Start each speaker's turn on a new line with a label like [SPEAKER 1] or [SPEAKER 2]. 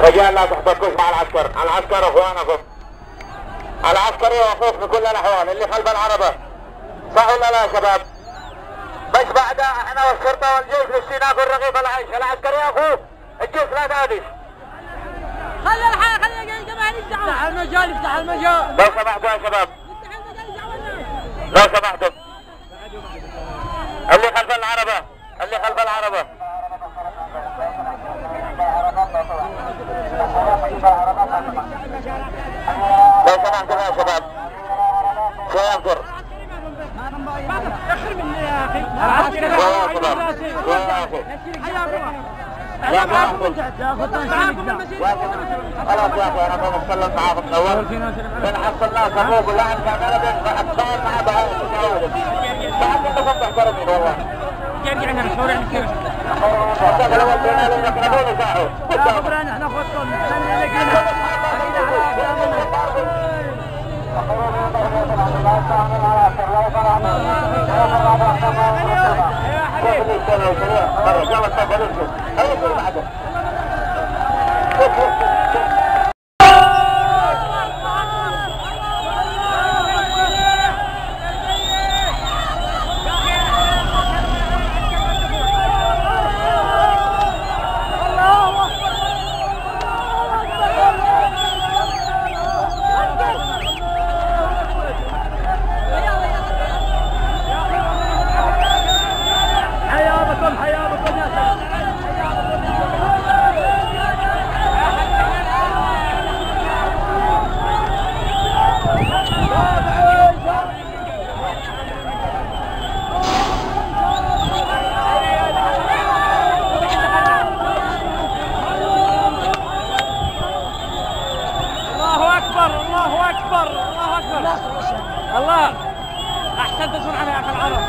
[SPEAKER 1] رجال لا تحتكوش مع العسكر. العسكر اخوانكم. العسكري وقوف بكل الأحوال. اللي خلف العربة. صح ولا لا يا شباب؟ بس بعد إحنا والشرطة والجيش للسيناء الرغيف العيش. العسكري أخوه. الجيش لا تادش
[SPEAKER 2] خلي الحال خلي الجماعة يفتحوا افتح المجال افتح المجال.
[SPEAKER 1] لو سمحتوا يا شباب. لو سمحتم اللي خلف العربة. اللي خلف العربة لو سمحتم يا شباب شو ينظر
[SPEAKER 2] اخر مني
[SPEAKER 1] أخي
[SPEAKER 2] إحنا معاكم من تحت معاكم المسير
[SPEAKER 1] خلاص أخي أنا بتكلم معاكم الأول بنحصل ناس أبوك ولا عن كاميرا بنتصور مع بعض بعد انكم تحترمين والله
[SPEAKER 2] يرجع لنا الشوارع نكير
[SPEAKER 1] الصف الأول بينا لهم يقربون ساعه
[SPEAKER 2] إحنا خطهم خلينا نجينا حيا الله. احسنت صنعا يا أخي العرب